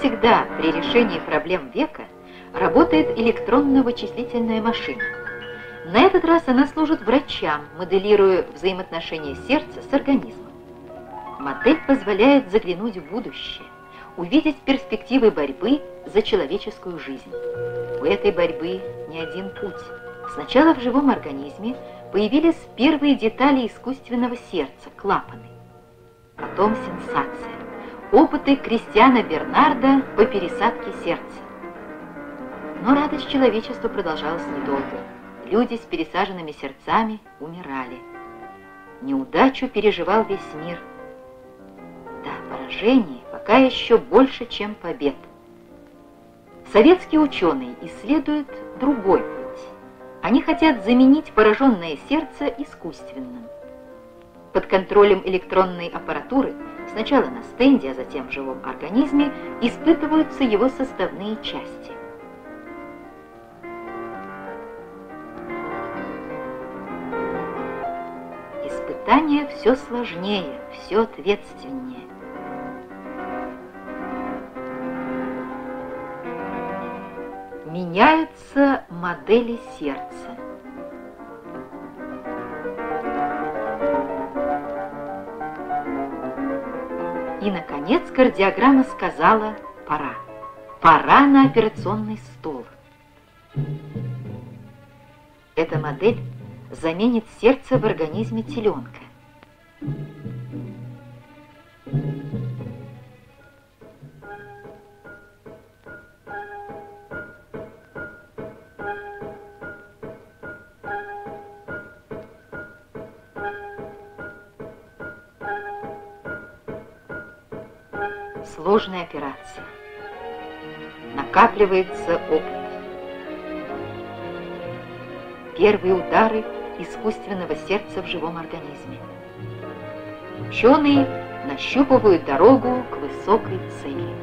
всегда, при решении проблем века работает электронно-вычислительная машина. На этот раз она служит врачам, моделируя взаимоотношения сердца с организмом. Модель позволяет заглянуть в будущее, увидеть перспективы борьбы за человеческую жизнь. У этой борьбы не один путь. Сначала в живом организме появились первые детали искусственного сердца, клапаны. Потом сенсация. Опыты Кристиана Бернарда по пересадке сердца. Но радость человечества продолжалась недолго. Люди с пересаженными сердцами умирали. Неудачу переживал весь мир. Да, поражение пока еще больше, чем побед. Советские ученые исследуют другой путь. Они хотят заменить пораженное сердце искусственным. Под контролем электронной аппаратуры сначала на стенде, а затем в живом организме испытываются его составные части. Испытание все сложнее, все ответственнее. Меняются модели сердца. И, наконец, кардиограмма сказала «пора». Пора на операционный стол. Эта модель заменит сердце в организме теленка. Сложная операция. Накапливается опыт. Первые удары искусственного сердца в живом организме. Ученые нащупывают дорогу к высокой цели.